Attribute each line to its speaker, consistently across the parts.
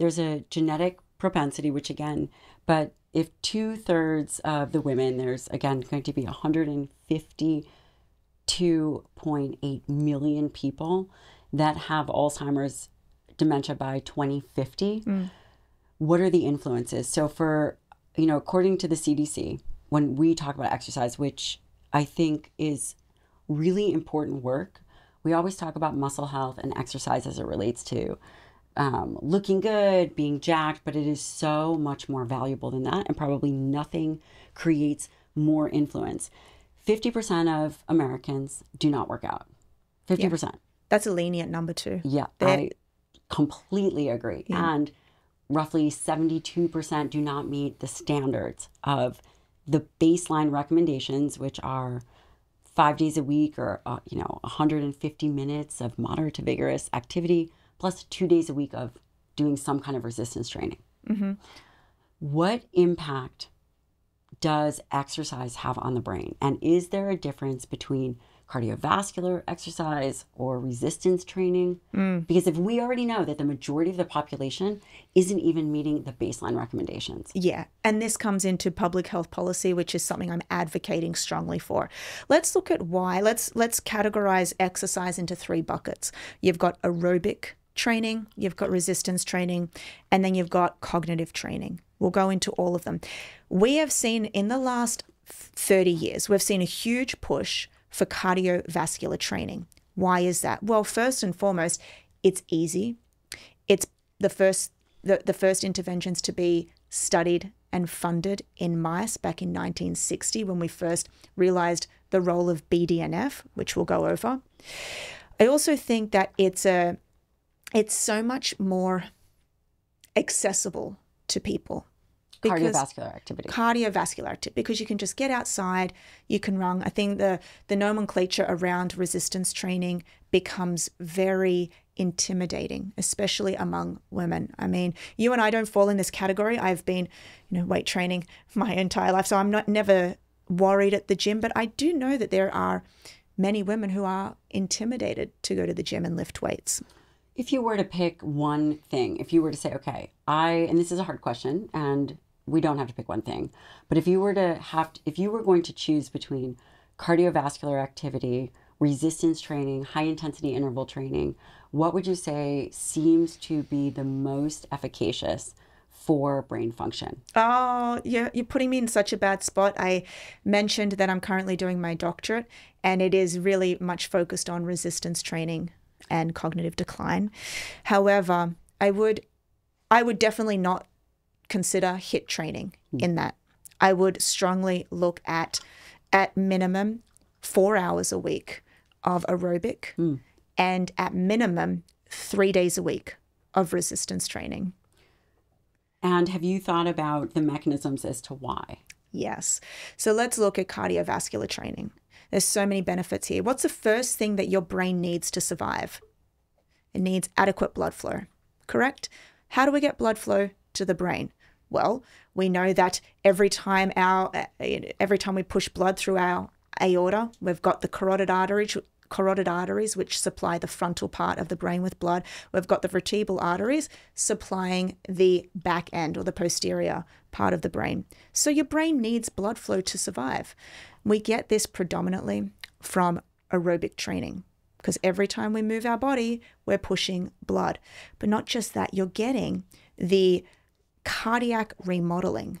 Speaker 1: there's a genetic propensity, which again, but if two thirds of the women, there's again going to be 152.8 million people that have Alzheimer's dementia by 2050.
Speaker 2: Mm.
Speaker 1: What are the influences? So, for, you know, according to the CDC, when we talk about exercise, which I think is really important work, we always talk about muscle health and exercise as it relates to um, looking good, being jacked, but it is so much more valuable than that. And probably nothing creates more influence. 50% of Americans do not work out. 50%.
Speaker 2: That's a lenient number too.
Speaker 1: Yeah,
Speaker 2: They're-
Speaker 1: I completely agree.
Speaker 2: Yeah.
Speaker 1: And roughly 72% do not meet the standards of the baseline recommendations, which are five days a week or, uh, you know, 150 minutes of moderate to vigorous activity, plus two days a week of doing some kind of resistance training.
Speaker 2: Mhm.
Speaker 1: What impact does exercise have on the brain? And is there a difference between cardiovascular exercise or resistance training?
Speaker 2: Mm.
Speaker 1: Because if we already know that the majority of the population isn't even meeting the baseline recommendations,
Speaker 2: Yeah, and this comes into public health policy, which is something I'm advocating strongly for. Let's look at why. Let's let's categorize exercise into three buckets. You've got aerobic training, you've got resistance training, and then you've got cognitive training. We'll go into all of them. We have seen in the last 30 years, we've seen a huge push for cardiovascular training. Why is that? Well, first and foremost, it's easy. It's the first the, the first interventions to be studied and funded in mice back in 1960 when we first realized the role of BDNF, which we'll go over. I also think that it's a it's so much more accessible to people.
Speaker 1: cardiovascular activity.
Speaker 2: cardiovascular activity because you can just get outside you can run i think the the nomenclature around resistance training becomes very intimidating especially among women i mean you and i don't fall in this category i've been you know weight training my entire life so i'm not never worried at the gym but i do know that there are many women who are intimidated to go to the gym and lift weights
Speaker 1: If you were to pick one thing, if you were to say, okay, I, and this is a hard question, and we don't have to pick one thing, but if you were to have, if you were going to choose between cardiovascular activity, resistance training, high intensity interval training, what would you say seems to be the most efficacious for brain function?
Speaker 2: Oh, yeah, you're putting me in such a bad spot. I mentioned that I'm currently doing my doctorate, and it is really much focused on resistance training and cognitive decline. However, I would I would definitely not consider HIT training hmm. in that. I would strongly look at at minimum 4 hours a week of aerobic hmm. and at minimum 3 days a week of resistance training.
Speaker 1: And have you thought about the mechanisms as to why?
Speaker 2: Yes. So let's look at cardiovascular training. There's so many benefits here. What's the first thing that your brain needs to survive? It needs adequate blood flow, correct? How do we get blood flow to the brain? Well, we know that every time our eh, every time we push blood through our aorta, we've got the carotid arteries carotid arteries which supply the frontal part of the brain with blood. We've got the vertebral arteries supplying the back end or the posterior part of the brain. So your brain needs blood flow to survive. We get this predominantly from aerobic training because every time we move our body, we're pushing blood. But not just that, you're getting the cardiac remodeling.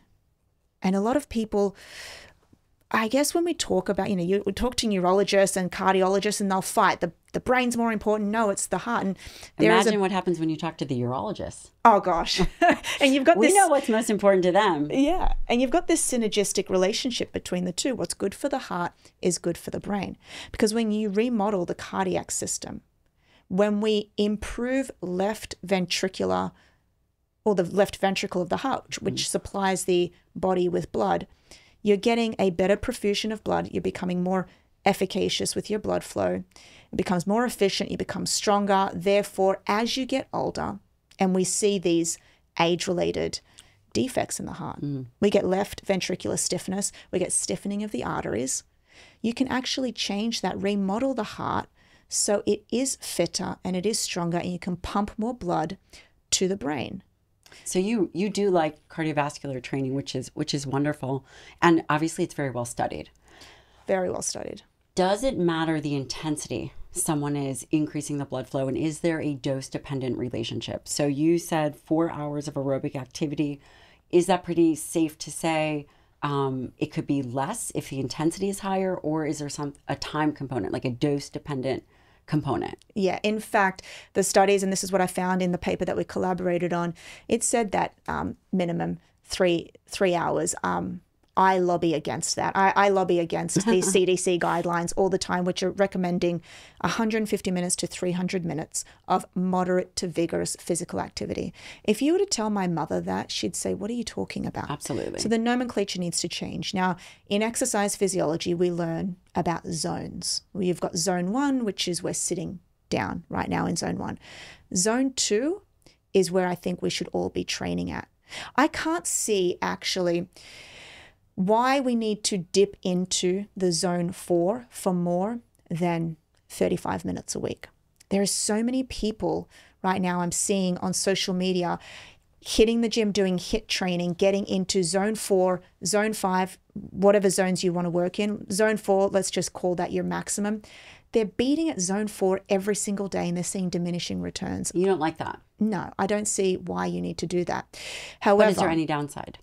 Speaker 2: And a lot of people, I guess, when we talk about, you know, you we talk to neurologists and cardiologists and they'll fight. The, the brain's more important. No, it's the heart. And
Speaker 1: Imagine
Speaker 2: a,
Speaker 1: what happens when you talk to the urologist.
Speaker 2: oh gosh. and you've got
Speaker 1: We
Speaker 2: this.
Speaker 1: know what's most important to them.
Speaker 2: Yeah. And you've got this synergistic relationship between the two. What's good for the heart is good for the brain. Because when you remodel the cardiac system, when we improve left ventricular or the left ventricle of the heart, which mm. supplies the body with blood, you're getting a better profusion of blood. You're becoming more efficacious with your blood flow. It becomes more efficient. You become stronger. Therefore, as you get older, and we see these age related defects in the heart, hmm. we get left ventricular stiffness, we get stiffening of the arteries. You can actually change that, remodel the heart so it is fitter and it is stronger, and you can pump more blood to the brain.
Speaker 1: So you you do like cardiovascular training, which is which is wonderful, and obviously it's very well studied.
Speaker 2: Very well studied.
Speaker 1: Does it matter the intensity someone is increasing the blood flow, and is there a dose dependent relationship? So you said four hours of aerobic activity. Is that pretty safe to say? Um, it could be less if the intensity is higher, or is there some a time component, like a dose dependent component?
Speaker 2: Yeah, in fact, the studies, and this is what I found in the paper that we collaborated on, it said that um, minimum three three hours. Um, I lobby against that. I, I lobby against these CDC guidelines all the time, which are recommending 150 minutes to 300 minutes of moderate to vigorous physical activity. If you were to tell my mother that, she'd say, What are you talking about?
Speaker 1: Absolutely.
Speaker 2: So the nomenclature needs to change. Now, in exercise physiology, we learn about zones. You've got zone one, which is we're sitting down right now in zone one. Zone two is where I think we should all be training at. I can't see actually why we need to dip into the zone four for more than 35 minutes a week. There are so many people right now I'm seeing on social media hitting the gym, doing HIT training, getting into zone four, zone five, whatever zones you want to work in. Zone four, let's just call that your maximum. They're beating at zone four every single day and they're seeing diminishing returns.
Speaker 1: You don't like that?
Speaker 2: No, I don't see why you need to do that. However,
Speaker 1: But is there any downside?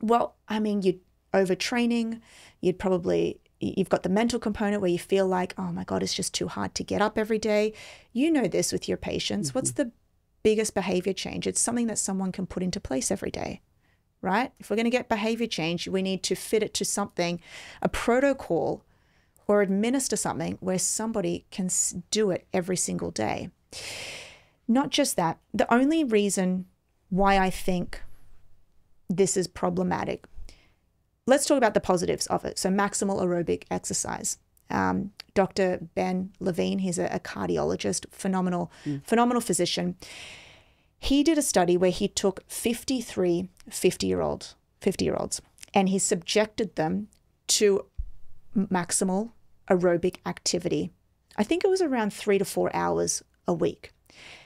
Speaker 2: well, I mean, you overtraining, you'd probably you've got the mental component where you feel like, oh my God, it's just too hard to get up every day. You know this with your patients. What's mm-hmm. the biggest behavior change? It's something that someone can put into place every day, right? If we're going to get behavior change, we need to fit it to something, a protocol or administer something where somebody can do it every single day. Not just that, the only reason why I think this is problematic let's talk about the positives of it. So, maximal aerobic exercise. Um, Dr. Ben Levine, he's a, a cardiologist, phenomenal, phenomenal physician. He did a study where he took 53 50 year olds, 50 year olds, and he subjected them to maximal aerobic activity. I think it was around three to four hours a week.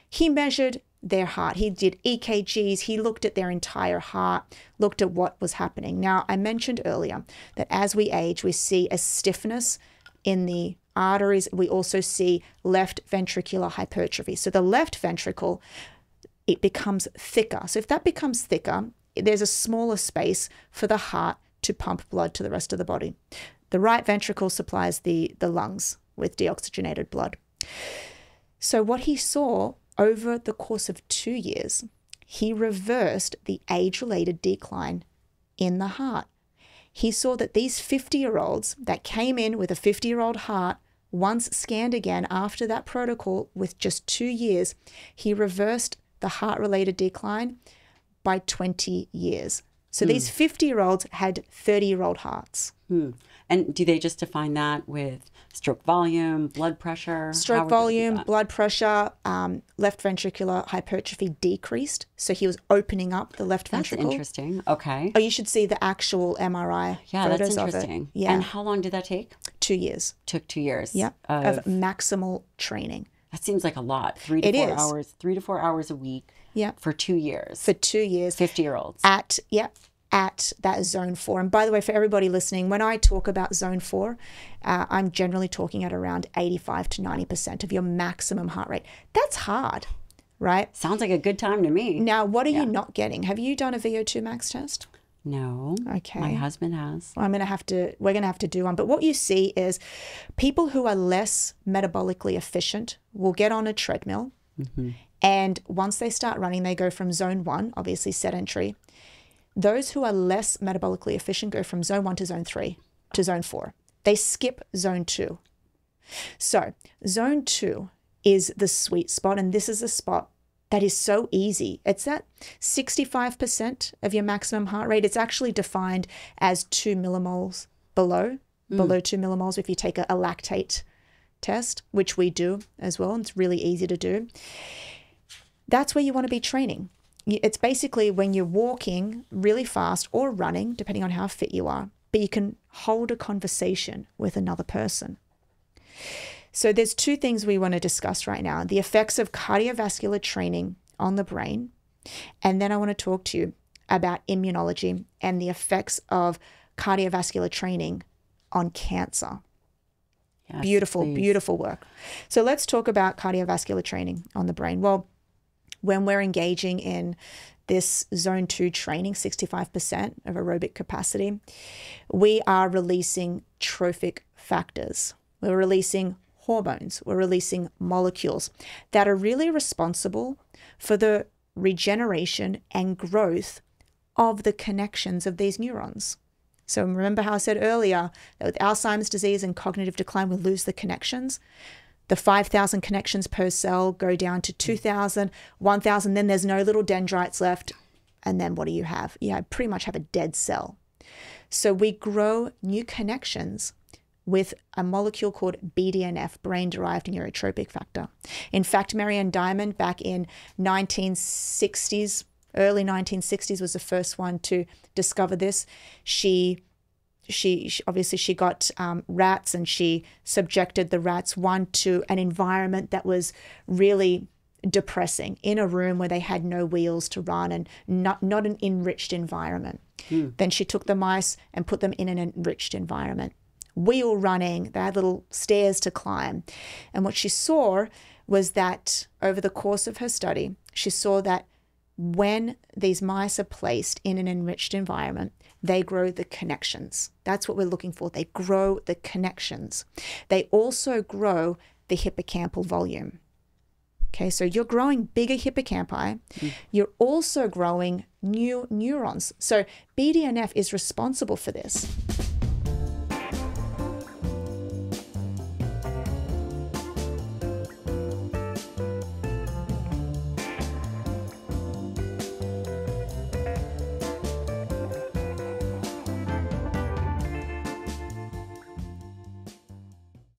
Speaker 2: He measured their heart. He did EKGs. He looked at their entire heart, looked at what was happening. Now, I mentioned earlier that as we age, we see a stiffness in the arteries. We also see left ventricular hypertrophy. So the left ventricle, it becomes thicker. So if that becomes thicker, there's a smaller space for the heart to pump blood to the rest of the body. The right ventricle supplies the, the lungs with deoxygenated blood. So, what he saw over the course of two years, he reversed the age related decline in the heart. He saw that these 50 year olds that came in with a 50 year old heart, once scanned again after that protocol with just two years, he reversed the heart related decline by 20 years. So these 50 year olds had 30 year old hearts.
Speaker 1: Hmm. And do they just define that with stroke volume, blood pressure?
Speaker 2: Stroke
Speaker 1: would they do
Speaker 2: volume, blood pressure, um, left ventricular hypertrophy decreased. So he was opening up the left
Speaker 1: That's
Speaker 2: ventricle.
Speaker 1: interesting. Okay.
Speaker 2: Oh, you should see the actual MRI
Speaker 1: Yeah, that's
Speaker 2: of
Speaker 1: interesting.
Speaker 2: it. Yeah,
Speaker 1: And how long did that take?
Speaker 2: two years.
Speaker 1: Took two years.
Speaker 2: Yeah,
Speaker 1: Of,
Speaker 2: of maximal training.
Speaker 1: That seems like a lot. Three to
Speaker 2: It
Speaker 1: four
Speaker 2: is.
Speaker 1: hours. Three to four hours a week
Speaker 2: Yeah,
Speaker 1: for two years.
Speaker 2: for two years.
Speaker 1: Fifty year olds.
Speaker 2: at yeah at that zone four and by the way for everybody listening when i talk about zone four uh, i'm generally talking at around 85 to 90 percent of your maximum heart rate that's hard right
Speaker 1: Sounds like a good time to me.
Speaker 2: now what are you not getting have you done a vo2 max test
Speaker 1: No.
Speaker 2: okay
Speaker 1: My husband has.
Speaker 2: I'm going to have to, we're going to have to do one. But what you see is people who are less metabolically efficient will get on a treadmill. Mm-hmm. And once they start running, they go from zone one, obviously sedentary. Those who are less metabolically efficient go from zone one to zone three to zone four. They skip zone two. So, zone two is the sweet spot. And this is a spot that is so easy. It's at 65% of your maximum heart rate. It's actually defined as two millimoles below, hmm. below two millimoles if you take a, a lactate test, which we do as well. And it's really easy to do. That's where you want to be training. It's basically when you're walking really fast or running, depending on how fit you are, but you can hold a conversation with another person. So there's two things we want to discuss right now. The effects of cardiovascular training on the brain And then I want to talk to you about immunology and the effects of cardiovascular training on cancer.
Speaker 1: Yes,
Speaker 2: beautiful,
Speaker 1: please.
Speaker 2: beautiful work. So let's talk about cardiovascular training on the brain. Well, when we're engaging in this zone two training, 65% of aerobic capacity, we are releasing trophic factors. We're releasing hormones, we're releasing molecules that are really responsible for the regeneration and growth of the connections of these neurons. So remember how I said earlier that with Alzheimer's disease and cognitive decline, we lose the connections. The 5,000 connections per cell go down to 2,000, 1,000, then there's no little dendrites left. And then what do you have? You pretty much have a dead cell. So we grow new connections with a molecule called BDNF, brain derived neurotrophic factor. In fact, Marian Diamond back in 1960s, early 1960s was the first one to discover this. She she, she obviously she got um, rats and she subjected the rats one to an environment that was really depressing in a room where they had no wheels to run and not not an enriched environment. Then she took the mice and put them in an enriched environment. Wheel running, they had little stairs to climb. And what she saw was that over the course of her study, she saw that when these mice are placed in an enriched environment, they grow the connections. That's what we're looking for. They grow the connections. They also grow the hippocampal volume. Okay, so you're growing bigger hippocampi. Hmm. You're also growing new neurons. So BDNF is responsible for this.